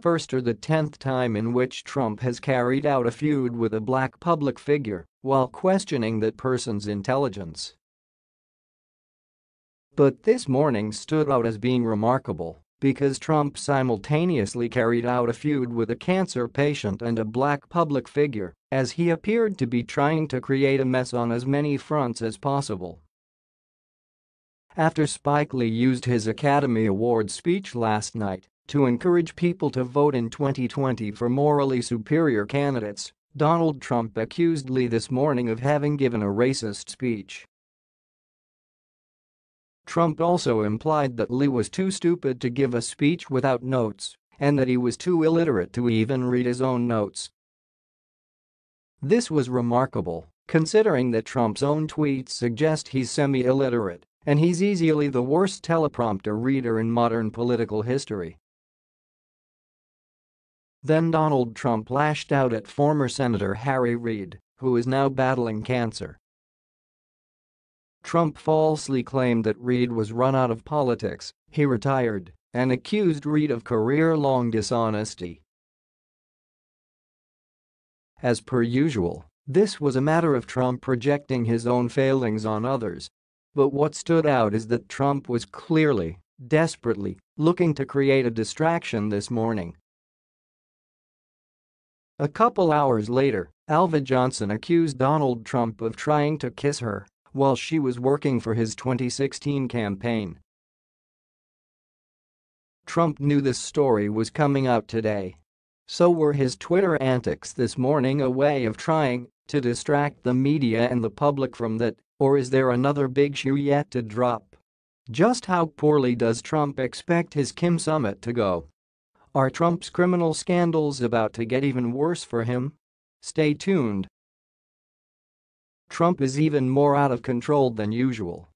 First or the tenth time in which Trump has carried out a feud with a black public figure while questioning that person's intelligence. But this morning stood out as being remarkable because Trump simultaneously carried out a feud with a cancer patient and a black public figure, as he appeared to be trying to create a mess on as many fronts as possible. After Spike Lee used his Academy Award speech last night to encourage people to vote in 2020 for morally superior candidates, Donald Trump accused Lee this morning of having given a racist speech. Trump also implied that Lee was too stupid to give a speech without notes and that he was too illiterate to even read his own notes. This was remarkable, considering that Trump's own tweets suggest he's semi-illiterate and he's easily the worst teleprompter reader in modern political history. Then Donald Trump lashed out at former Senator Harry Reid, who is now battling cancer. Trump falsely claimed that Reid was run out of politics, he retired, and accused Reid of career-long dishonesty. As per usual, this was a matter of Trump projecting his own failings on others. But what stood out is that Trump was clearly, desperately, looking to create a distraction this morning. A couple hours later, Alva Johnson accused Donald Trump of trying to kiss her while she was working for his 2016 campaign. Trump knew this story was coming out today. So were his Twitter antics this morning a way of trying to distract the media and the public from that, or is there another big shoe yet to drop? Just how poorly does Trump expect his Kim summit to go? Are Trump's criminal scandals about to get even worse for him? Stay tuned. Trump is even more out of control than usual.